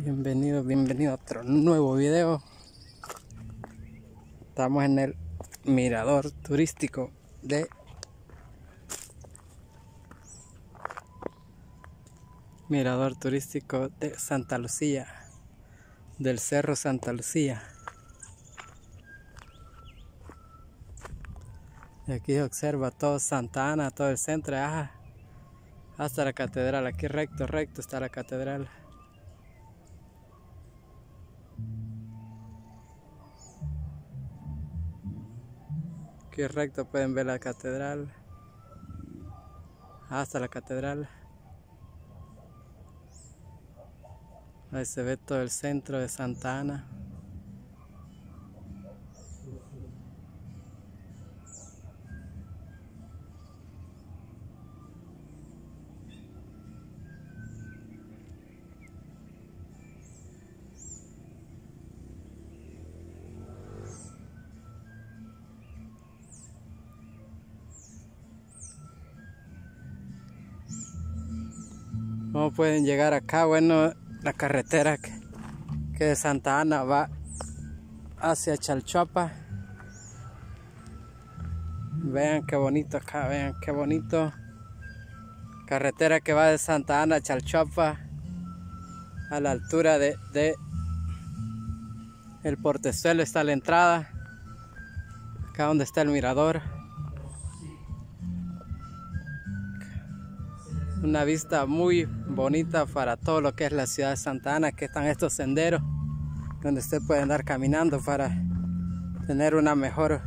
Bienvenido, bienvenido a otro nuevo video. Estamos en el mirador turístico de Mirador turístico de Santa Lucía, del Cerro Santa Lucía. Y aquí observa todo Santa Ana, todo el centro, hasta la catedral. Aquí recto, recto está la catedral. Aquí recto pueden ver la catedral. Hasta la catedral. Ahí se ve todo el centro de Santa Ana. ¿Cómo pueden llegar acá? Bueno, la carretera que, de Santa Ana va hacia Chalchuapa. Vean qué bonito acá, vean qué bonito. Carretera que va de Santa Ana a Chalchuapa a la altura de, de el portezuelo está la entrada. Acá donde está el mirador. Una vista muy bonita para todo lo que es la ciudad de Santa Ana, que están estos senderos donde usted puede andar caminando para tener una mejor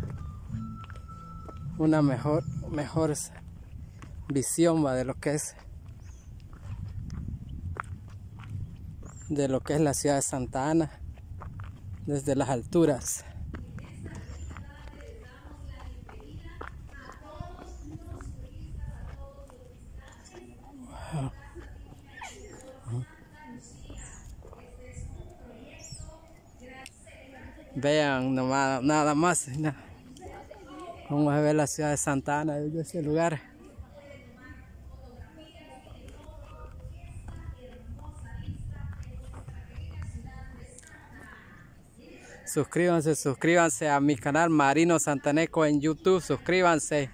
una mejor mejor visión de lo que es de lo que es la ciudad de Santa Ana desde las alturas. Vean nomás, nada más. Vamos a ver la ciudad de Santa Ana desde ese lugar. Suscríbanse, suscríbanse a mi canal Marino Santaneco en YouTube. Suscríbanse.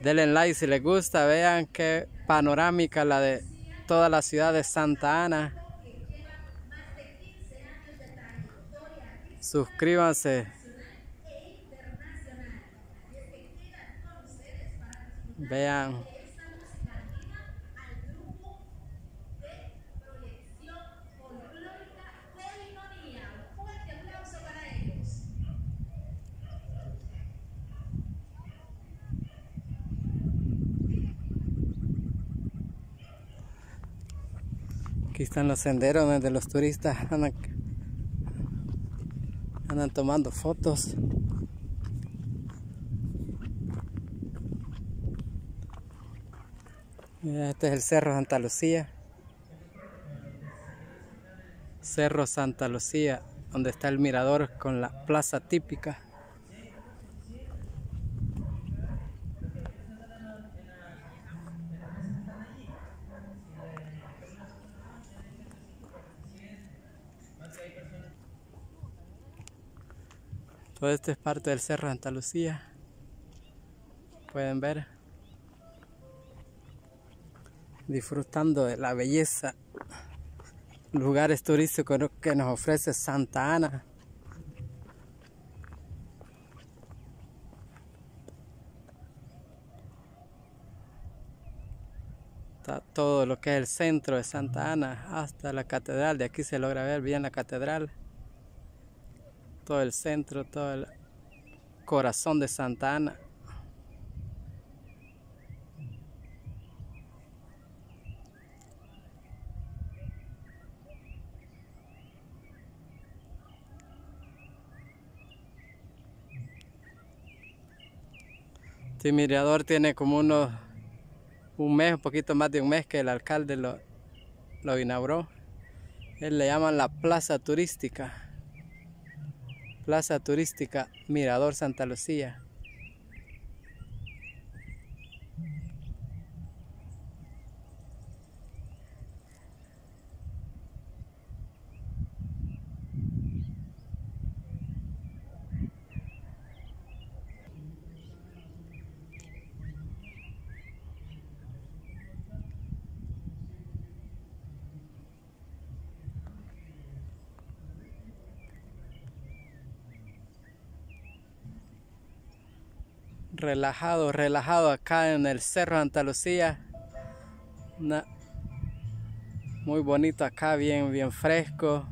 Denle like si les gusta. Vean qué panorámica la de toda la ciudad de Santa Ana. Suscríbanse. Vean. Aquí están los senderos donde los turistas andan tomando fotos. Este es el Cerro Santa Lucía. Cerro Santa Lucía, donde está el mirador con la plaza típica. Todo esto es parte del Cerro Santa Lucía. Pueden ver. Disfrutando de la belleza. Lugares turísticos que nos ofrece Santa Ana. Está todo lo que es el centro de Santa Ana hasta la catedral. De aquí se logra ver bien la catedral todo el centro, todo el corazón de Santa Ana. Este mirador tiene como unos un mes, un poquito más de un mes que el alcalde lo, lo inauguró. Él le llaman la plaza turística. Plaza Turística Mirador Santa Lucía. Relajado, relajado acá en el Cerro Santa Lucía. muy bonito acá, bien, bien fresco.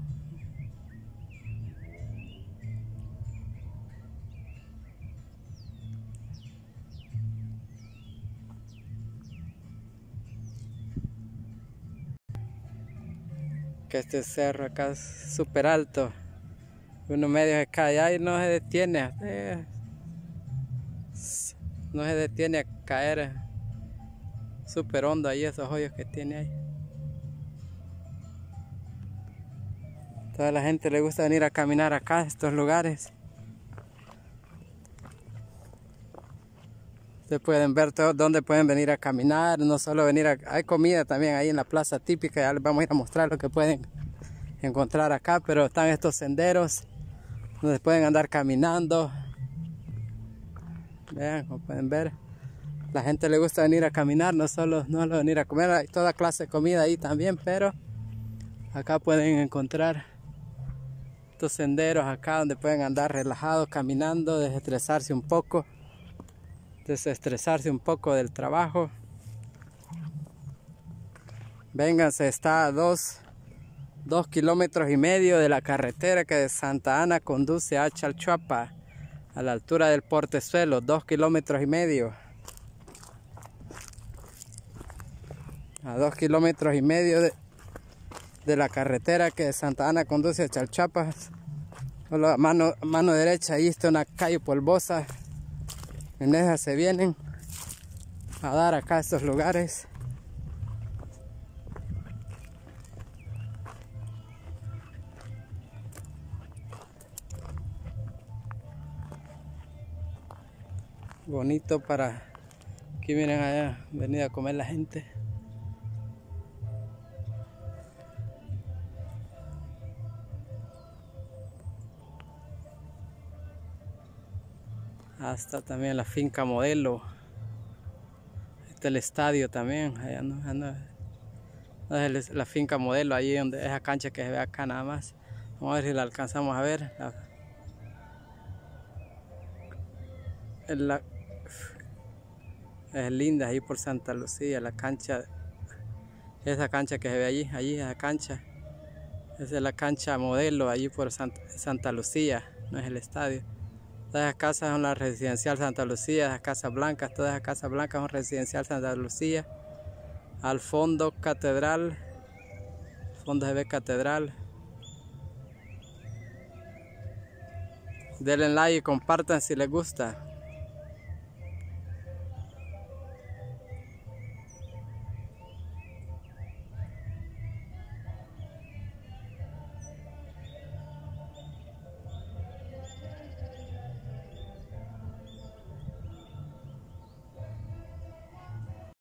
Que este cerro acá es súper alto. Uno medio se cae y no se detiene. Eh, no se detiene a caer súper hondo ahí esos hoyos que tiene ahí. Toda la gente le gusta venir a caminar acá, estos lugares. Ustedes pueden ver todo, dónde pueden venir a caminar, no solo venir a... Hay comida también ahí en la plaza típica, ya les vamos a ir a mostrar lo que pueden encontrar acá, pero están estos senderos donde pueden andar caminando. Vean, como pueden ver, la gente le gusta venir a caminar, no solo, no solo venir a comer, hay toda clase de comida ahí también, pero acá pueden encontrar estos senderos acá donde pueden andar relajados, caminando, desestresarse un poco, desestresarse un poco del trabajo. Vénganse, está a dos dos kilómetros y medio de la carretera que de Santa Ana conduce a Chalchuapa, a la altura del portezuelo, dos kilómetros y medio. A dos kilómetros y medio de, la carretera que de Santa Ana conduce a Chalchuapa. A mano, mano derecha ahí está una calle polvosa. En esa se vienen a dar acá estos lugares. Bonito para que miren allá venir a comer la gente. Hasta también la finca modelo. Este el estadio también allá no, la finca modelo ahí donde esa cancha que se ve acá nada más. Vamos a ver si la alcanzamos a ver es linda ahí por Santa Lucía, la cancha, esa cancha que se ve allí, allí esa cancha, esa es la cancha modelo allí por Santa, Lucía, no es el estadio. Todas esas casas son la residencial Santa Lucía, las casas blancas, todas esas casas blancas son residencial Santa Lucía. Al fondo catedral, fondo se ve catedral. Denle like y compartan si les gusta.